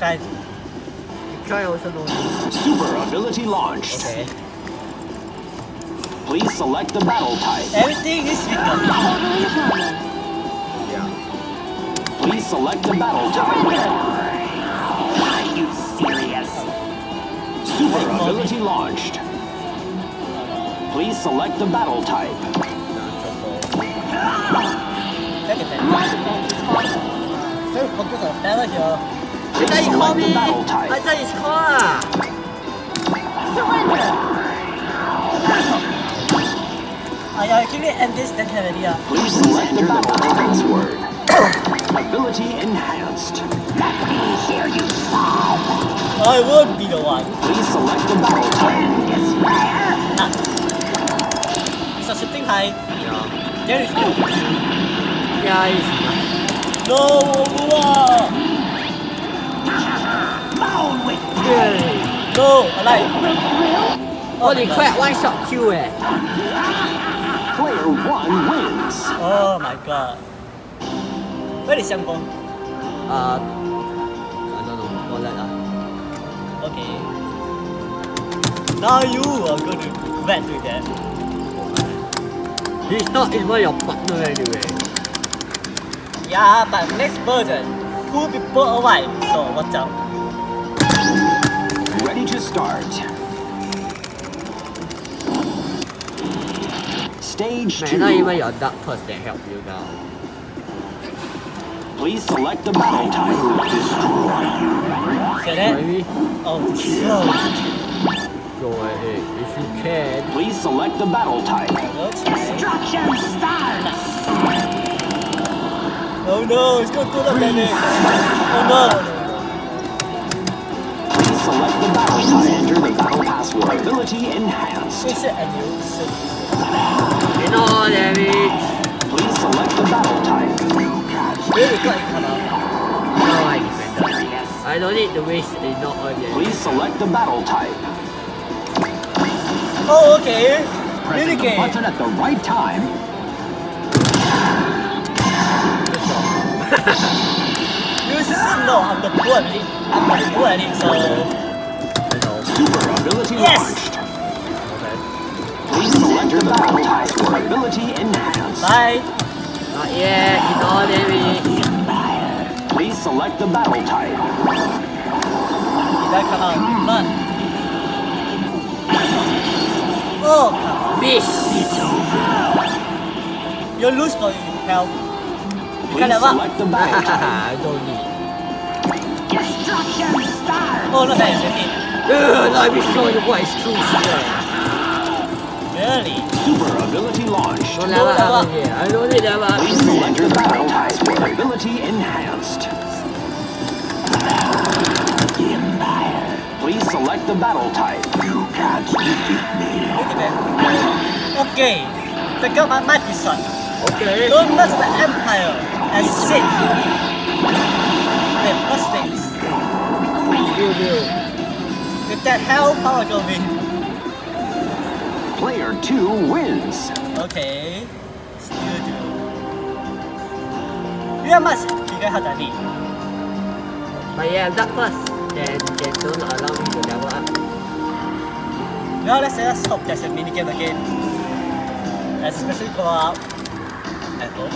Try. Try also no. Super ability launched. Okay. Please select the battle type. Everything is weaker. Yeah. Please select the battle type. Are you serious? Super ability launched. Please select the battle type. Take it then. Very focus on balance here. I thought you call me. battle type. I thought it's call ah. I actually end this then have idea. Please select the battle password. Ability enhanced. Let me hear you sob. I won't be the one. Please select the battle type. Despair. It's a shooting high. Yeah. There is no. Yeah, it's No, wow. Bone with Yay. No, alive. Holy crap, one shot kill eh. Player one wins. Oh my god. Where is Xiang Gong? Uh, I don't know. What that ah? Okay. Now you are going to vet with that. He's not even your partner anyway. Yeah, but next version, two people alive. So watch out. Ready to start. Stage Man, not even two. your dark first that help you now. Please select the battle type. See that? Maybe Oh, so. go ahead if you can. Please select the battle type. Destruction starts. Oh no, it's going to do the damage. Oh no. Please select the battle type. Enter the battle password. Ability enhanced. Is it a new suit? Damage. Please select the battle type. Really got come out. No, I defender. I don't need to waste enough on damage. Please select the battle type. Oh, okay. Pressing the Minigame. button at the right time. You should know I'm the poor. I'm the poor so. Super ability Yes! launched. Please select the battle type. Ability enhanced. Bye. Not yet, you know damage. Please select the battle type. Did that come out? Run. Oh, come on. Miss. You lose for help. Please Kinda what? select the battle type. I don't need. Destruction starts. Oh, no, that is a hit. Ugh, let me show you what is true here. Really? Super ability launched. Don't level up here. I don't need level up Please in here. select the battle type. Ability enhanced. Please select the battle type. You can't defeat me. Look at that. Okay. Take out my mighty son. Okay. Don't mess the Empire and sit. Wait, what's this? Still do. With that hell power go win. Player two wins. Okay. Still do. You are much bigger heart than me. But yeah, dark first. Then, then don't allow me to level up. Now let's just hope there's a minigame again. Especially go out. And go.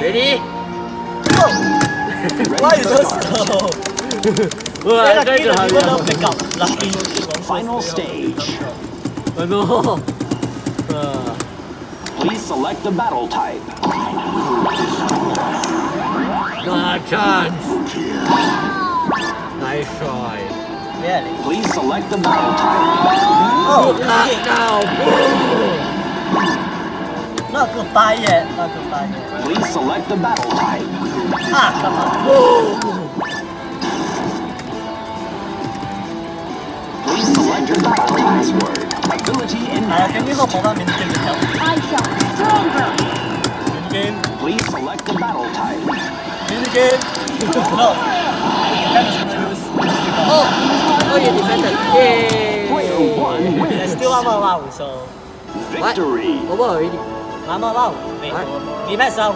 Ready? Why you to so? Well, I'm trying again, to the people don't hurry pick up. Lucky. Final stage. No. Please select the battle type. not a chance. Nice try. Really? Please select the battle type. Oh, now. Not goodbye yet. Not goodbye yet. Please select the battle type. Ah, come on. Please select your battle password. Ability Ah, enhanced. can you hope for one minigame to help? I shall be stronger. Minigame. Please select the battle type. Minigame. no. Defense is. Oh, oh, you defended. Player one Yay. There's wins. still one more round, so Victory. Over already. မမပေါ့ဒီဘက်ဆောင်